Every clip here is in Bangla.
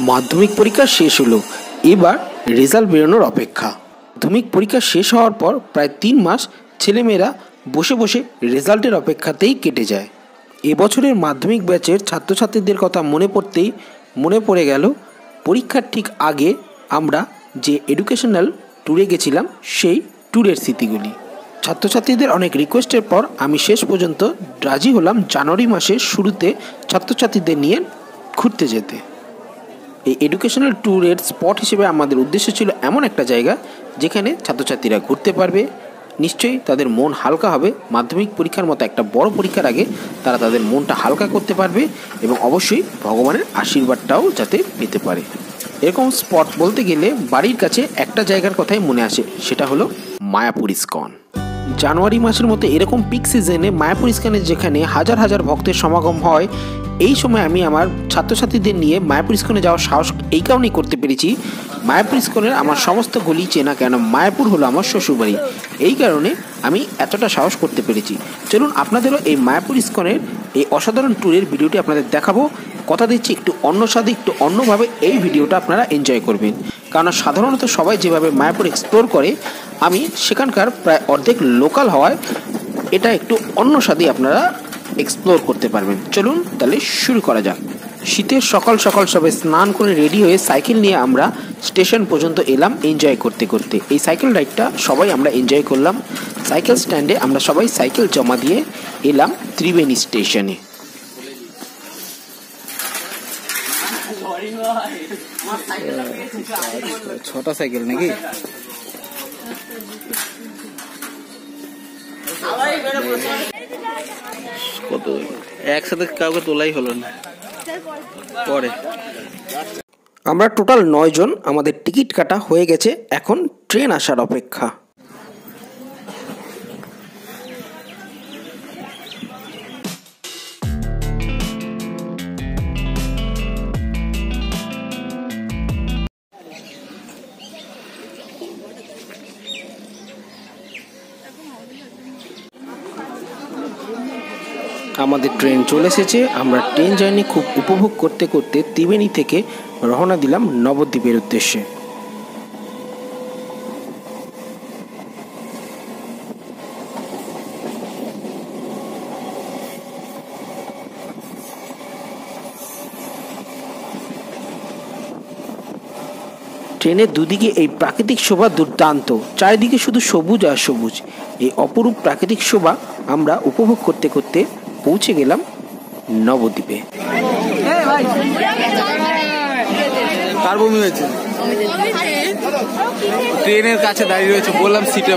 মাধ্যমিক পরীক্ষা শেষ হলো। এবার রেজাল্ট বেরোনোর অপেক্ষা। মাধ্যমিক পরীক্ষা শেষ হওয়ার পর প্রায় তিন মাস ছেলেমেয়েরা বসে বসে রেজাল্টের অপেক্ষাতেই কেটে যায়। এবছরের মাধ্যমিক ব্যাচের ছাত্রছাত্রীদের কথা মনে পড়তেই মনে পড়ে গেল, পরীক্ষার ঠিক আগে আমরা যে এডুকেশনাল ট্যুরে গেছিলাম, সেই ট্যুরের স্মৃতিগুলি। ছাত্রছাত্রীদের অনেক রিকোয়েস্টের পর আমি শেষ পর্যন্ত রাজি হলাম জানুয়ারি মাসের শুরুতে ছাত্রছাত্রীদের নিয়ে ঘুরতে যেতে। এই এডুকেশনাল ট্যুরের স্পট হিসেবে আমাদের উদ্দেশ্য ছিল এমন একটা জায়গা যেখানে ছাত্রছাত্রীরা ঘুরতে পারবে। নিশ্চয়ই তাদের মন হালকা হবে। মাধ্যমিক পরীক্ষার মতো একটা বড় পরীক্ষার আগে তারা তাদের মনটা হালকা করতে পারবে এবং অবশ্যই ভগবানের আশীর্বাদটাও যাতে পেতে পারে। এরকম স্পট বলতে গেলে বাড়ির কাছে একটা জায়গার কথাই মনে আসে, সেটা হলো মায়াপুর ইস্কন। জানুয়ারি মাসের মতো এরকম পিক সিজনে মায়াপুর ইস্কনে যেখানে হাজার হাজার ভক্তের সমাগম হয়, এই সময় আমি আমার ছাত্রছাত্রীদের নিয়ে মায়াপুর ইস্কনে যাওয়ার সাহস এই কারণেই করতে পেরেছি। মায়াপুর ইস্কনের আমার সমস্ত গলি চেনা কেন? মায়াপুর হলো আমার শ্বশুরবাড়ি। এই কারণে আমি এতটা সাহস করতে পেরেছি। চলুন, আপনাদেরও এই মায়াপুর ইস্কনের এই অসাধারণ ট্যুরের ভিডিওটি আপনাদের দেখাবো। কথা দিচ্ছি একটু অন্য স্বাদে, একটু অন্যভাবে এই ভিডিওটা আপনারা এনজয় করবেন। কারণ সাধারণত সবাই যেভাবে মায়াপুর এক্সপ্লোর করে, আমি সেখানকার প্রায় অর্ধেক লোকাল হওয়ায় এটা একটু অন্য স্বাদে আপনারা এক্সপ্লোর করতে পারবেন। চলুন তাহলে শুরু করা যাক। শীতের সকাল সকাল সবাই স্নান করে রেডি হয়ে সাইকেল নিয়ে আমরা স্টেশন পর্যন্ত এলাম এনজয় করতে করতে। এই সাইকেল রাইডটা সবাই আমরা এনজয় করলাম। সাইকেল স্ট্যান্ডে আমরা সবাই সাইকেল জমা দিয়ে এলাম ত্রিবেণী স্টেশনে ছটা সাইকেল নাকি? কত? একসাথে কাউকে তোলাই হলো না। পরে। আমরা টোটাল নয় জন আমাদের টিকিট কাটা হয়ে গেছে এখন ট্রেন আসার অপেক্ষা। আমাদের ট্রেন চলে এসেছে। আমরা ট্রেন জার্নি খুব উপভোগ করতে করতে ত্রিবেণী থেকে রওনা দিলাম নবদ্বীপের উদ্দেশ্যে। ট্রেনের দুদিকে এই প্রাকৃতিক শোভা দুর্দান্ত। চারিদিকে শুধু সবুজ আর সবুজ। এই অপরূপ প্রাকৃতিক শোভা আমরা উপভোগ করতে করতে পৌঁছে গেলাম নবদ্বীপে। কার বমি হয়েছে। ট্রেনের কাছে দাঁড়িয়ে রয়েছে বললাম সিটে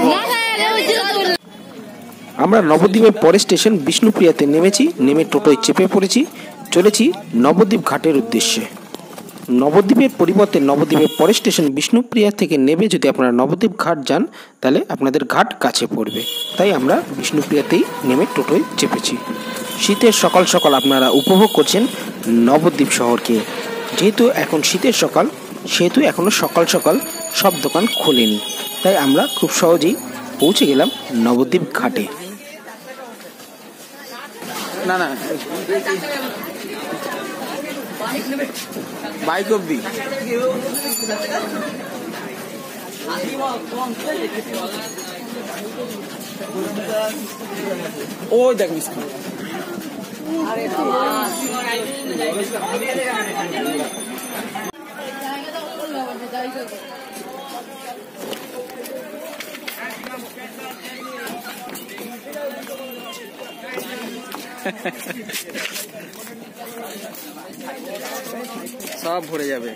আমরা নবদ্বীপের পরের স্টেশন বিষ্ণুপ্রিয়াতে নেমেছি নেমে টোটোয় চেপে পড়েছি চলেছি নবদ্বীপ ঘাটের উদ্দেশ্যে। নবদ্বীপের পরিবর্তে নবদ্বীপের পরের স্টেশন বিষ্ণুপ্রিয়া থেকে নেবে যদি আপনারা নবদ্বীপ ঘাট যান তাহলে আপনাদের ঘাট কাছে পড়বে। তাই আমরা বিষ্ণুপ্রিয়াতেই নেমে টোটোয় চেপেছি। শীতের সকাল সকাল আপনারা উপভোগ করছেন নবদ্বীপ শহরকে। যেহেতু এখন শীতের সকাল, সেহেতু এখনও সকাল সকাল সব দোকান খোলেনি। তাই আমরা খুব সহজেই পৌঁছে গেলাম নবদ্বীপ ঘাটে। না না বাইক অব্দি ওই দেখ সব ভরে যাবে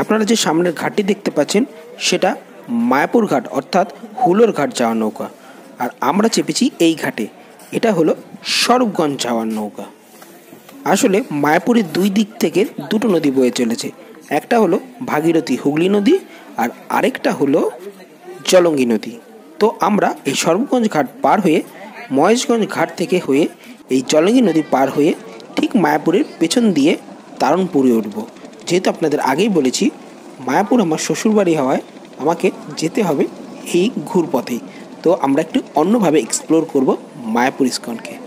আপনারা যে সামনের ঘাটটি দেখতে পাচ্ছেন, সেটা মায়াপুর ঘাট, অর্থাৎ হুলোর ঘাট যাওয়ার নৌকা। আর আমরা চেপেছি এই ঘাটে। এটা হলো স্বরূপগঞ্জ যাওয়ার নৌকা। আসলে মায়াপুরের দুই দিক থেকে দুটো নদী বয়ে চলেছে। একটা হলো ভাগীরথী হুগলি নদী আর আরেকটা হলো জলঙ্গি নদী। তো আমরা এই সর্বগঞ্জ ঘাট পার হয়ে মহেশগঞ্জ ঘাট থেকে হয়ে এই জলঙ্গি নদী পার হয়ে ঠিক মায়াপুরের পেছন দিয়ে তারণপুরে উঠব। যেহেতু আপনাদের আগেই বলেছি, মায়াপুর আমার শ্বশুরবাড়ি হওয়ায় আমাকে যেতে হবে এই ঘুরপথেই তো আমরা একটু অন্যভাবে এক্সপ্লোর করব মায়াপুর ইস্কনকে।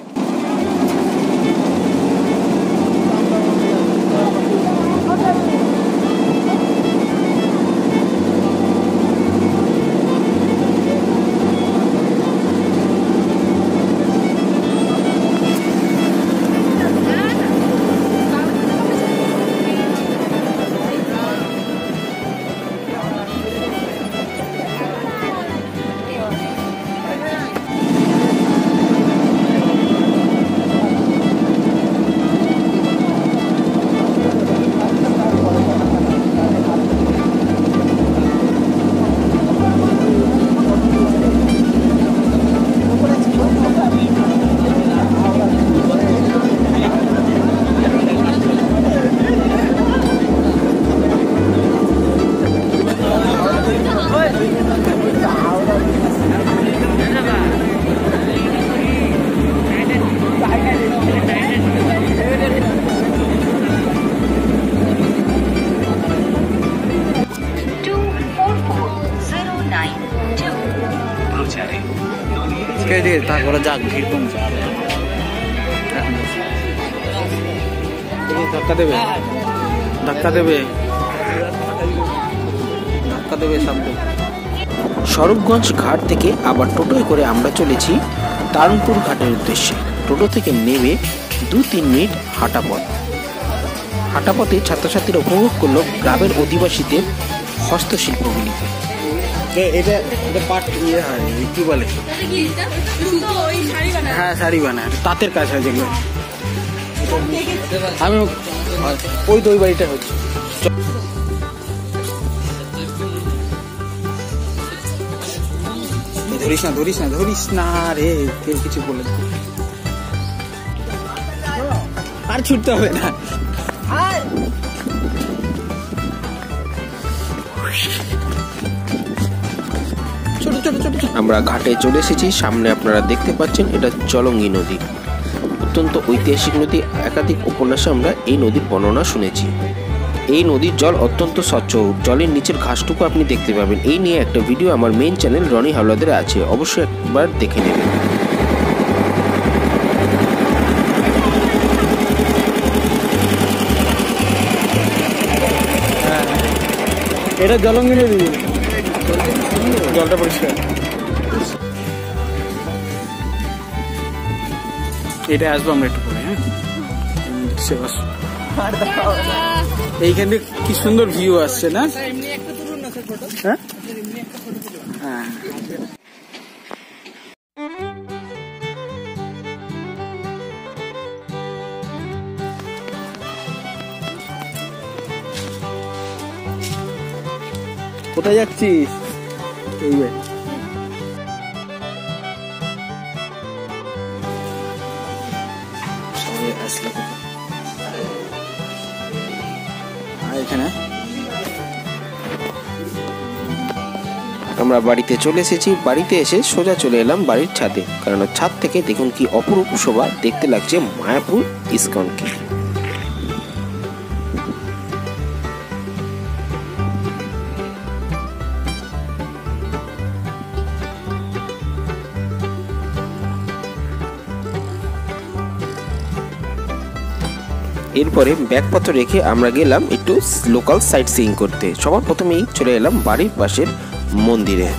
ধীরে তারপরে যাক ভিড় কমছে ধাক্কা দেবে? ধাক্কা দেবে? ধাক্কা দেবে সামনে স্বরূপগঞ্জ ঘাট থেকে আবার টোটোয় করে আমরা চলেছি তারণপুর ঘাটের উদ্দেশ্যে। টোটো থেকে নেমে দু তিন মিনিট হাঁটা পথ। হাঁটা পথে ছাত্রছাত্রীরা উপভোগ করল গ্রামের অধিবাসীদের হস্তশিল্পগুলিকে এটা এটা পাট ইয়ে হয়, কি বলে? হ্যাঁ শাড়ি বানায় তাঁতের কাজ হয় যেগুলো। আমি ওই ওই বাড়িটা হচ্ছে। ধরিস না ধরিস না ধরিস না রে, কেউ কিছু বলে। আর ছুটতে হবে না। আমরা ঘাটে চলে এসেছি সামনে আপনারা দেখতে পাচ্ছেন এটা জলঙ্গি নদী। অত্যন্ত ঐতিহাসিক নদী একাধিক উপন্যাসে আমরা এই নদীর বর্ণনা শুনেছি। এই নদীর জল অত্যন্ত স্বচ্ছ জলের নিচের ঘাসটুকু আপনি দেখতে পাবেন। এই নিয়ে একটা ভিডিও আমার মেইন চ্যানেল রনি হাওলাদের আছে অবশ্যই একবার দেখে নেবেন। এটা জলঙ্গি নদী। জলটা পরিষ্কার। এটা আসব আমরা একটু পরে হ্যাঁ? এইখান থেকে কি সুন্দর ভিউ আসছে, না? হ্যাঁ? কোথায় যাচ্ছিস? এখানে? আমরা বাড়িতে চলে এসেছি, বাড়িতে এসে সোজা চলে এলাম বাড়ির ছাদে। কারণ ছাদ থেকে দেখুন কি অপরূপ শোভা, দেখতে লাগছে মায়াপুর ইস্কনকে এরপরে ব্যাগপত্র রেখে আমরা গেলাম একটু লোকাল সাইট সিইং করতে। সবার প্রথমেই চলে এলাম বাড়ির পাশের মন্দিরে।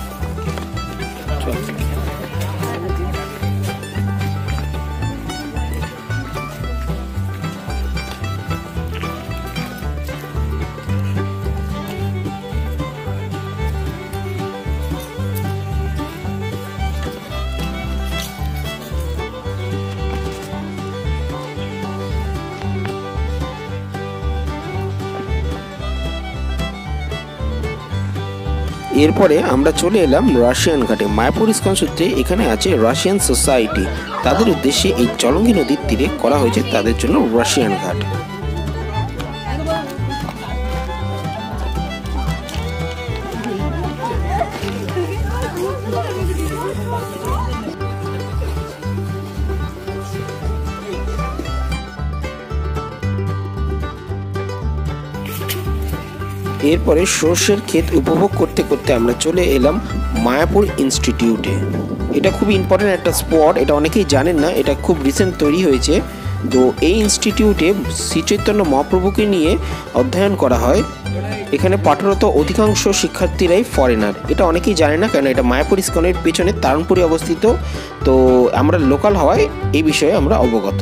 এরপরে আমরা চলে এলাম রাশিয়ান ঘাটে। মায়াপুর ইস্কন সূত্রে এখানে আছে রাশিয়ান সোসাইটি। তাদের উদ্দেশ্যে এই চলঙ্গি নদীর তীরে করা হয়েছে তাদের জন্য রাশিয়ান ঘাট। এরপরে সর্ষের ক্ষেত উপভোগ করতে করতে আমরা চলে এলাম মায়াপুর ইনস্টিটিউটে। এটা খুব ইম্পর্টেন্ট একটা স্পট এটা অনেকেই জানেন না, এটা খুব রিসেন্ট তৈরি হয়েছে। তো এই ইনস্টিটিউটে শ্রী চৈতন্য মহাপ্রভুকে নিয়ে অধ্যয়ন করা হয়। এখানে পাঠরত অধিকাংশ শিক্ষার্থীরাই ফরেনার এটা অনেকেই জানে না কেন এটা মায়াপুর ইস্কনের পেছনে তারণপুরে অবস্থিত। তো আমরা লোকাল হওয়ায় এই বিষয়ে আমরা অবগত।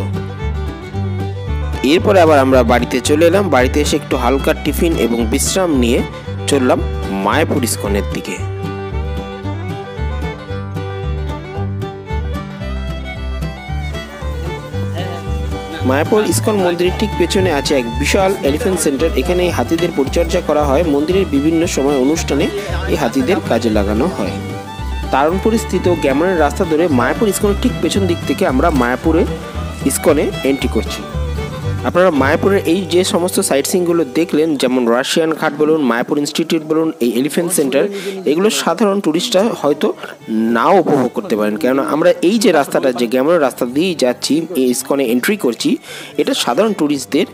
এরপরে আবার আমরা বাড়িতে চলে এলাম। বাড়িতে এসে একটু হালকা টিফিন এবং বিশ্রাম নিয়ে চললাম মায়াপুর ইস্কনের দিকে। মায়াপুর ইস্কন মন্দিরের ঠিক পেছনে আছে এক বিশাল এলিফ্যান্ট সেন্টার এখানে এই হাতিদের পরিচর্যা করা হয়। মন্দিরের বিভিন্ন সময় অনুষ্ঠানে এই হাতিদের কাজে লাগানো হয়। তারণপুরে স্থিত গ্যামনের রাস্তা ধরে মায়াপুর ইস্কনের ঠিক পেছন দিক থেকে আমরা মায়াপুরে ইস্কনে এন্ট্রি করছি। আপনারা মায়াপুরের এই যে সমস্ত সাইট সিনগুলো দেখলেন, যেমন রাশিয়ান ঘাট বলুন, মায়াপুর ইনস্টিটিউট বলুন, এই এলিফেন্ট সেন্টার এগুলো সাধারণ টুরিস্টরা হয়তো নাও উপভোগ করতে পারেন। কেননা আমরা এই যে রাস্তাটা, যে গ্যামনের রাস্তা দিয়েই যাচ্ছি, এই ইস্কনে এন্ট্রি করছি, এটা সাধারণ টুরিস্টদের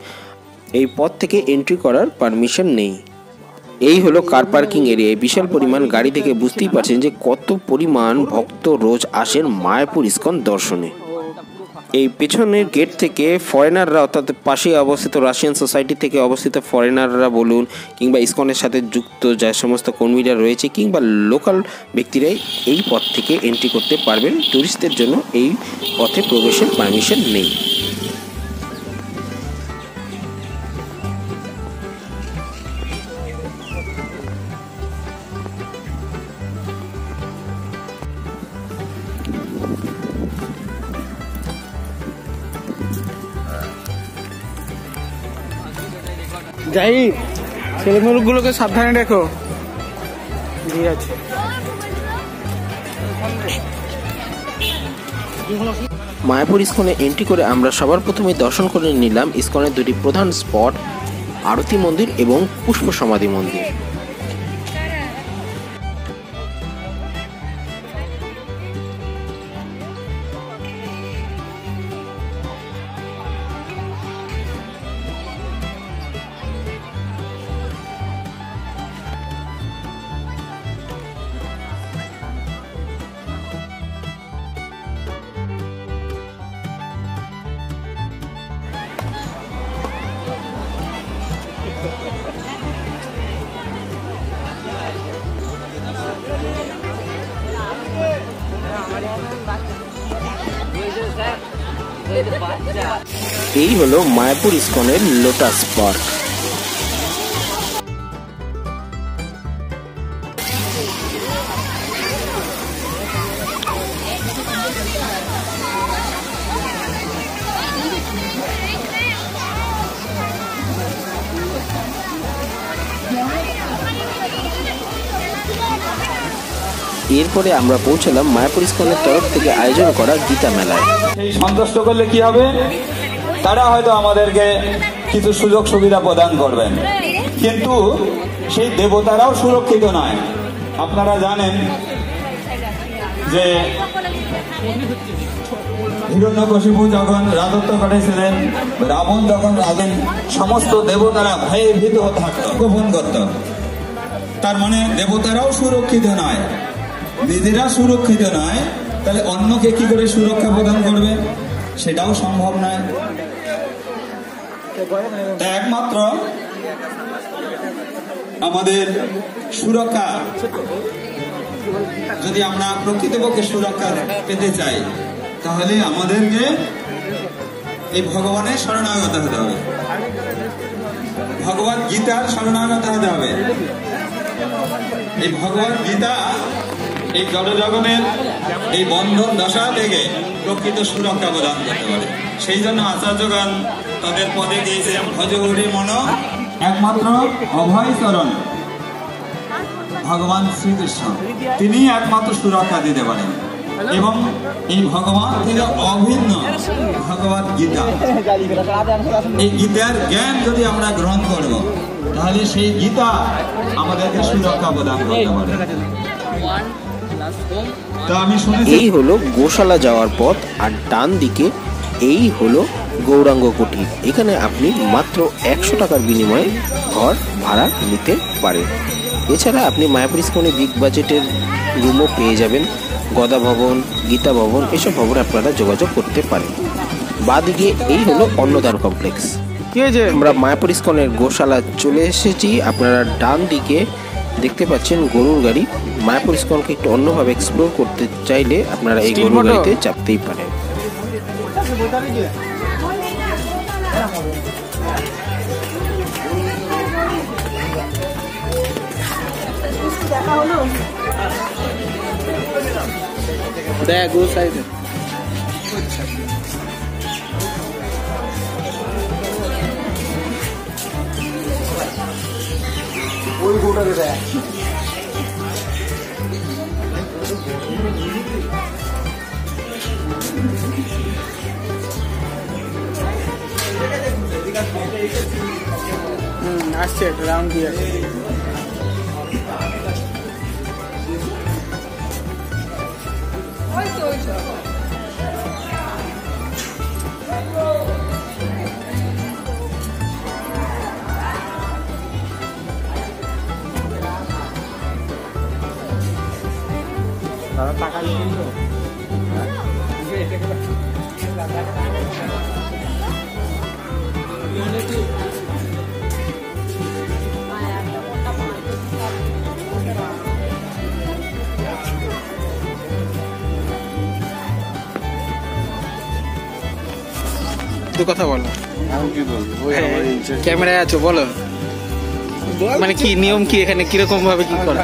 এই পথ থেকে এন্ট্রি করার পারমিশন নেই। এই হলো কার পার্কিং এরিয়া এই বিশাল পরিমাণ গাড়ি থেকে বুঝতেই পারছেন যে কত পরিমাণ ভক্ত রোজ আসেন মায়াপুর ইস্কন দর্শনে। এই পেছনের গেট থেকে ফরেনাররা অর্থাৎ পাশে অবস্থিত রাশিয়ান সোসাইটি থেকে অবস্থিত ফরেনাররা বলুন, কিংবা ইসকনের সাথে যুক্ত যা সমস্ত কর্মীরা রয়েছে, কিংবা লোকাল ব্যক্তিরাই এই পথ থেকে এন্ট্রি করতে পারবেন। ট্যুরিস্টদের জন্য এই পথে প্রবেশের পারমিশন নেই। যাই ছেলেমেয়েগুলোকে সাবধানে রেখো ঠিক আছে। মায়াপুর ইস্কনে এন্ট্রি করে আমরা সবার প্রথমে দর্শন করে নিলাম ইস্কনের দুটি প্রধান স্পট আরতি মন্দির এবং পুষ্প সমাধি মন্দির। মায়াপুর ইস্কনের লোটাস পার্ক এরপরে আমরা পৌঁছালাম মায়াপুর ইস্কনের তরফ থেকে আয়োজন করা গীতা মেলায়। সন্তুষ্ট করলে কি হবে? তারা হয়তো আমাদেরকে কিছু সুযোগ সুবিধা প্রদান করবেন। কিন্তু সেই দেবতারাও সুরক্ষিত নয়। আপনারা জানেন যে হিরণ্যকশিপু যখন রাজত্ব করেছিলেন, রাবণ যখন রাজেন সমস্ত দেবতারা ভয়ে ভীত থাকত, গোপন করত। তার মানে দেবতারাও সুরক্ষিত নয়। নিজেরা সুরক্ষিত নয়, তাহলে অন্যকে কি করে সুরক্ষা প্রদান করবে? সেটাও সম্ভব নয়। একমাত্র আমাদের সুরক্ষা। যদি আমরা প্রকৃতপক্ষে সুরক্ষা পেতে চাই, তাহলে আমাদেরকে এই ভগবানের শরণাগত হতে হবে। ভগবত গীতার শরণাগত হতে হবে। এই ভগবত গীতা এই জড়জগনের এই বন্ধন দশা থেকে প্রকৃত সুরক্ষা প্রদান করতে পারে। সেই জন্য আচার্যগণ তাদের পদে দিয়েছে ভজগৌরী মন। একমাত্র অভয় চরণ। ভগবান শ্রীকৃষ্ণ। তিনি একমাত্র সুরক্ষা দিতে পারেন। এবং এই ভগবান থেকে অভিন্ন ভগবত গীতা। এই গীতার জ্ঞান যদি আমরা গ্রহণ করব, তাহলে সেই গীতা আমাদেরকে সুরক্ষা প্রদান করতে পারে। তা আমি শুনেছি এই হলো গোশালা যাওয়ার পথ আর ডান দিকে এই হলো গৌরাঙ্গ কুটির এখানে আপনি মাত্র একশো টাকার বিনিময়ে ঘর ভাড়া নিতে পারেন। এছাড়া আপনি মায়াপুর ইস্কনে বিগ বাজেটের রুমও পেয়ে যাবেন। গদা ভবন গীতা ভবন এসব ভবনে আপনারা যোগাযোগ করতে পারেন। বাদিকে এই হলো অন্নদান কমপ্লেক্স আমরা মায়াপুর ইস্কনের গোশালা চলে এসেছি। আপনারা ডান দিকে দেখতে পাচ্ছেন গরুর গাড়ি। মায়াপুর ইস্কনকে একটু অন্যভাবে এক্সপ্লোর করতে চাইলে আপনারা এই গরুর গাড়িতে চাপতেই পারেন। 이렇게 못 자르지? 하나 먹어. 네, 그 사이즈. 오이 고라를 해. হুম আসছে রাউন্ড দিয়ে আসছে। টাকা দিয়ে দু কথা বলো। ইচ্ছা ক্যামেরায় আছো বলো। মানে কি নিয়ম কি এখানে? কীরকম ভাবে কি করা?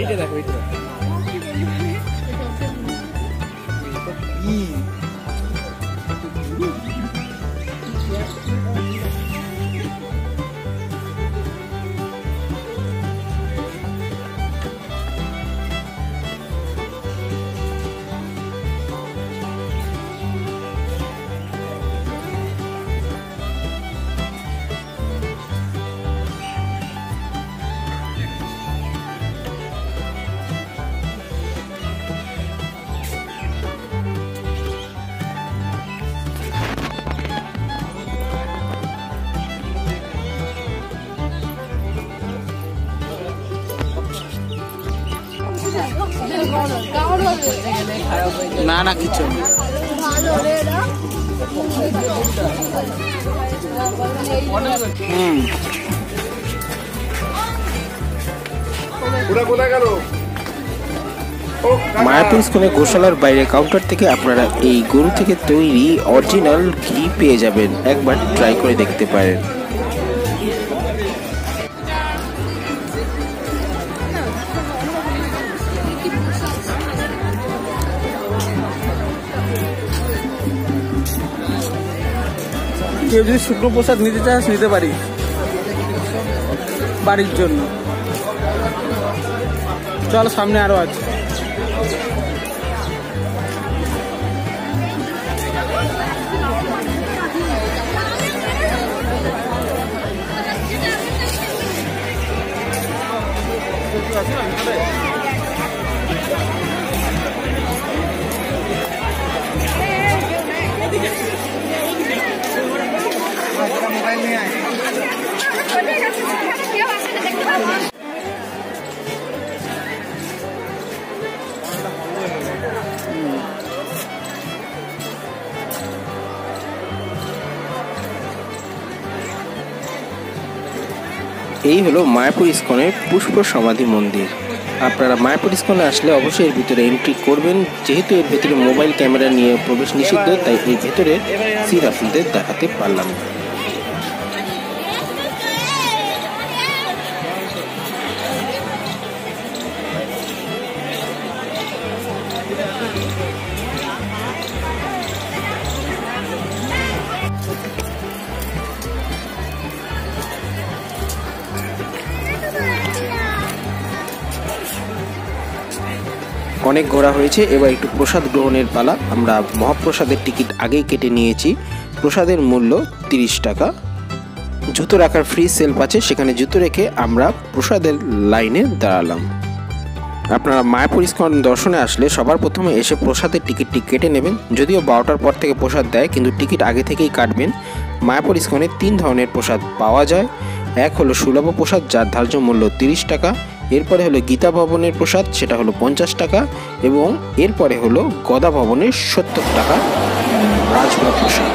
এইটা দেখো এইটা না না কিছু। হুম। কোথায় গেল? মায়াপুর স্কুলে গোশালার বাইরে কাউন্টার থেকে আপনারা এই গরু থেকে তৈরি অরিজিনাল ঘি পেয়ে যাবেন। একবার ট্রাই করে দেখতে পারেন। কেউ যদি শুক্র প্রসাদ নিতে চাস নিতে পারি। বাড়ির জন্য। চল সামনে আরও আছে। হলো মায়াপুর ইস্কনের পুষ্প সমাধি মন্দির। আপনারা মায়াপুর ইস্কনে আসলে অবশ্যই এর ভিতরে এন্ট্রি করবেন, যেহেতু এর ভিতরে মোবাইল ক্যামেরা নিয়ে প্রবেশ নিষিদ্ধ, তাই এর ভেতরে আপনাদের দেখাতে পারলাম না। অনেক ঘোরা হয়েছে। এবার একটু প্রসাদ গ্রহণের পালা। আমরা মহাপ্রসাদের টিকিট আগেই কেটে নিয়েছি। প্রসাদের মূল্য তিরিশ টাকা। জুতো রাখার ফ্রি সেলফ আছে সেখানে জুতো রেখে আমরা প্রসাদের লাইনে দাঁড়ালাম। আপনারা মায়াপুর ইস্কন দর্শনে আসলে সবার প্রথমে এসে প্রসাদের টিকিটটি কেটে নেবেন। যদিও বারোটার পর থেকে প্রসাদ দেয়, কিন্তু টিকিট আগে থেকেই কাটবেন। মায়াপুর ইস্কনে তিন ধরনের প্রসাদ পাওয়া যায়। এক হলো সুলভ প্রসাদ, যার ধার্য মূল্য তিরিশ টাকা। এরপরে হলো গীতা ভবনের প্রসাদ, সেটা হলো পঞ্চাশ টাকা, এবং এরপরে হলো গদা ভবনের সত্তর টাকা রাজগোড়া প্রসাদ।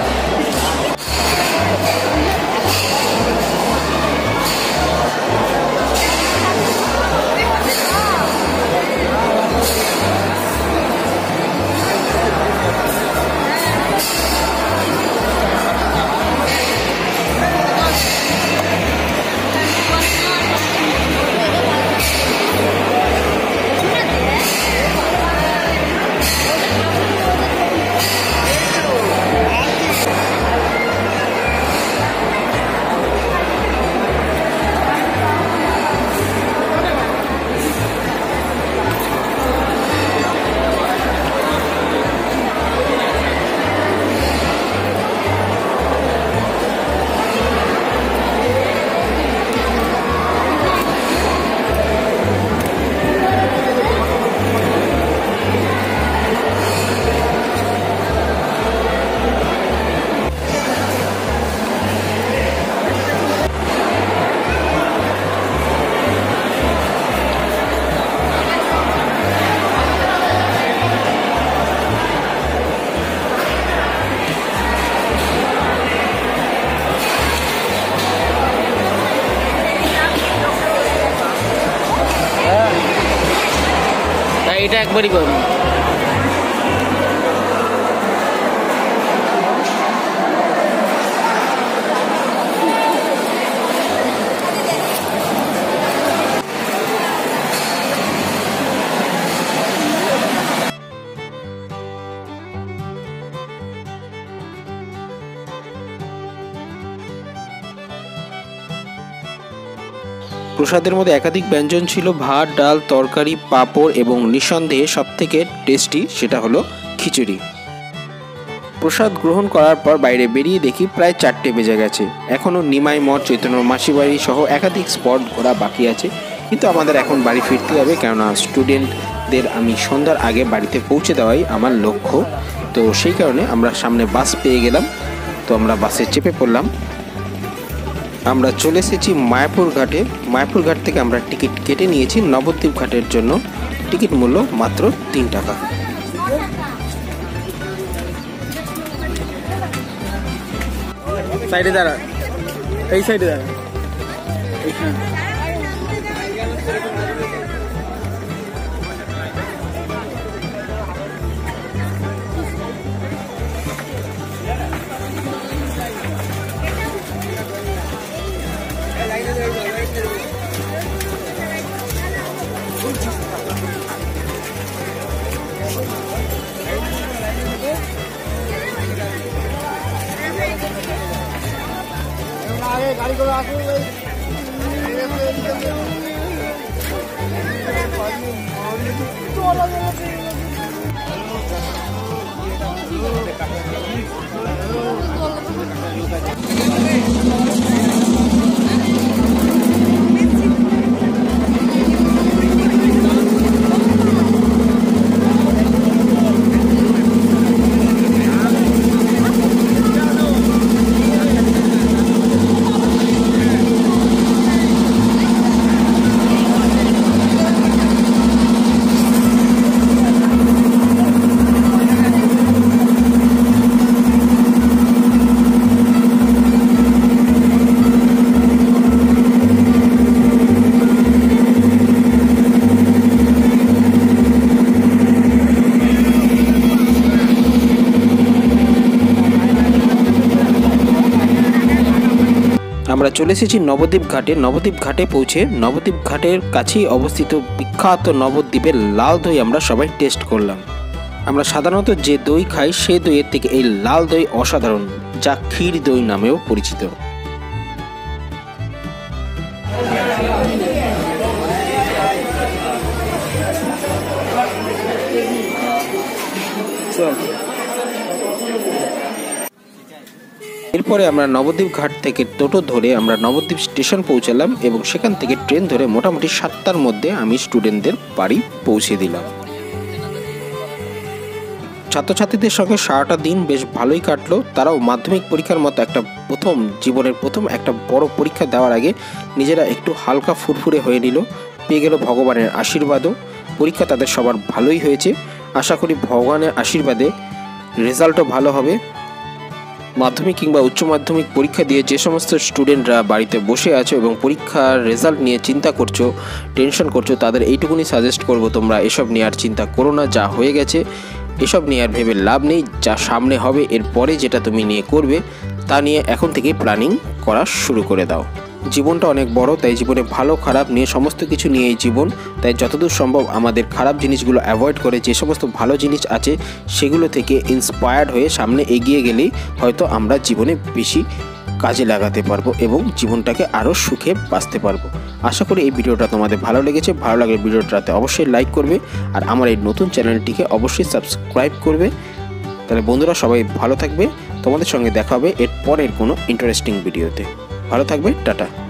তাই এটা প্রসাদের মধ্যে একাধিক ব্যঞ্জন ছিল, ভাত, ডাল, তরকারি, পাঁপড় এবং নিঃসন্দেহে সবথেকে টেস্টি সেটা হলো খিচুড়ি। প্রসাদ গ্রহণ করার পর বাইরে বেরিয়ে দেখি প্রায় চারটে বেজে গেছে। এখনও নিমাই, মঠ, চৈতন্য মাসি বাড়ি সহ একাধিক স্পট ঘোরা বাকি আছে। কিন্তু আমাদের এখন বাড়ি ফিরতে হবে, কেননা স্টুডেন্টদের আমি সন্ধ্যার আগে বাড়িতে পৌঁছে দেওয়াই আমার লক্ষ্য। তো সেই কারণে আমরা সামনে বাস পেয়ে গেলাম। তো আমরা বাসে চেপে পড়লাম। আমরা চলে এসেছি মায়াপুর ঘাটে। মায়াপুর ঘাট থেকে আমরা টিকিট কেটে নিয়েছি নবদ্বীপ ঘাটের জন্য। টিকিট মূল্য মাত্র তিন টাকা। সাইডে দাঁড়া। এই সাইডে দাঁড়া। চলে এসেছি নবদ্বীপ ঘাটে। নবদ্বীপ ঘাটে পৌঁছে নবদ্বীপ ঘাটের কাছেই অবস্থিত বিখ্যাত নবদ্বীপের লাল দই আমরা সবাই টেস্ট করলাম। আমরা সাধারণত যে দই খাই, সে দইয়ের থেকে এই লাল দই অসাধারণ, যা ক্ষীর দই নামেও পরিচিত। চল এরপরে আমরা নবদ্বীপ ঘাট থেকে টোটো ধরে আমরা নবদ্বীপ স্টেশন পৌঁছালাম এবং সেখান থেকে ট্রেন ধরে মোটামুটি সাতটার মধ্যে আমি স্টুডেন্টদের বাড়ি পৌঁছে দিলাম। ছাত্রছাত্রীদের সঙ্গে সারাটা দিন বেশ ভালোই কাটলো। তারাও মাধ্যমিক পরীক্ষার মতো একটা প্রথম জীবনের প্রথম একটা বড় পরীক্ষা দেওয়ার আগে নিজেরা একটু হালকা ফুরফুরে হয়ে নিল। পেয়ে গেল ভগবানের আশীর্বাদও। পরীক্ষা তাদের সবার ভালোই হয়েছে। আশা করি ভগবানের আশীর্বাদে রেজাল্টও ভালো হবে। মাধ্যমিক কিংবা উচ্চ মাধ্যমিক পরীক্ষা দিয়ে যে সমস্ত স্টুডেন্টরা বাড়িতে বসে আছো এবং পরীক্ষার রেজাল্ট নিয়ে চিন্তা করছ টেনশন করছ, তাদের এইটুকুনি সাজেস্ট করব তোমরা, এসব নিয়ে আর চিন্তা করো না, যা হয়ে গেছে, এসব নিয়ে আর ভেবে লাভ নেই, যা সামনে হবে, এরপরে যেটা তুমি নিয়ে করবে, তা নিয়ে এখন থেকে প্ল্যানিং করা শুরু করে দাও। জীবনটা অনেক বড়, তাই জীবনে ভালো, খারাপ নিয়ে সমস্ত কিছু নিয়েই জীবন। তাই যতদূর সম্ভব আমাদের খারাপ জিনিসগুলো অ্যাভয়েড করে, যে সমস্ত ভালো জিনিস আছে সেগুলো থেকে ইন্সপায়ার্ড হয়ে সামনে এগিয়ে গেলেই হয়তো আমরা জীবনে বেশি কাজে লাগাতে পারব এবং জীবনটাকে আরও সুখে বাঁচতে পারব। আশা করি এই ভিডিওটা তোমাদের ভালো লেগেছে। ভালো লাগলে ভিডিওটাতে অবশ্যই লাইক করবে আর আমার এই নতুন চ্যানেলটিকে অবশ্যই সাবস্ক্রাইব করবে। তাহলে বন্ধুরা সবাই ভালো থাকবে। তোমাদের সঙ্গে দেখা হবে এর পরের কোনো ইন্টারেস্টিং ভিডিওতে ভালো থাকবে টাটা।